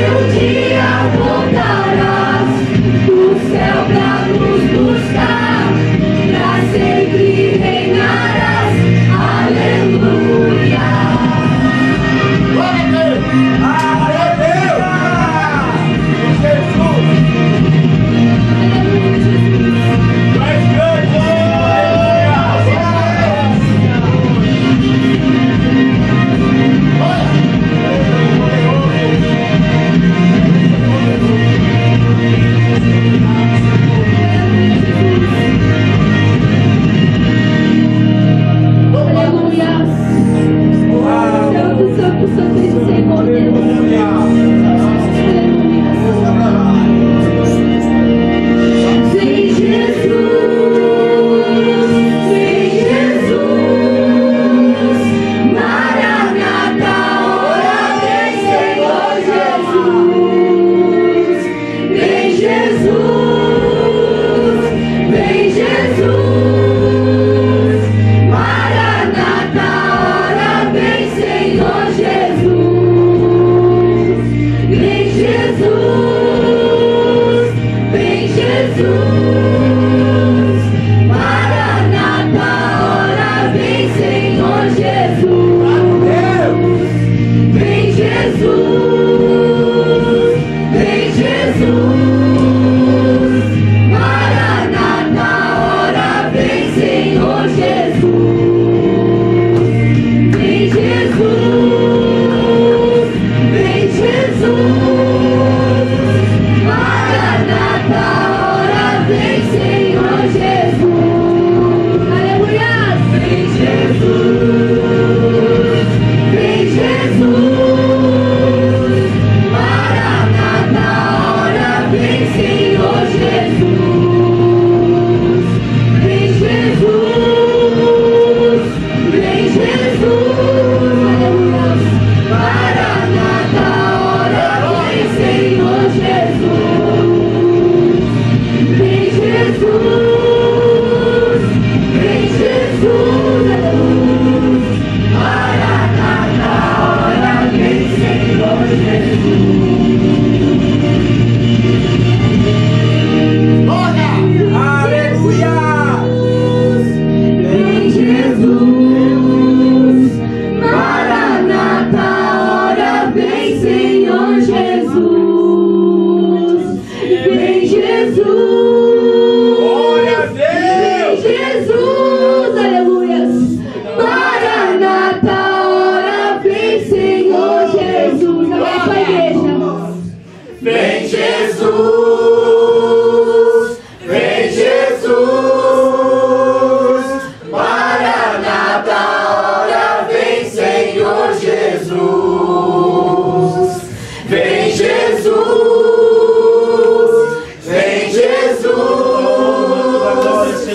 E um dia voltarás do céu da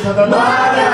Marvelous.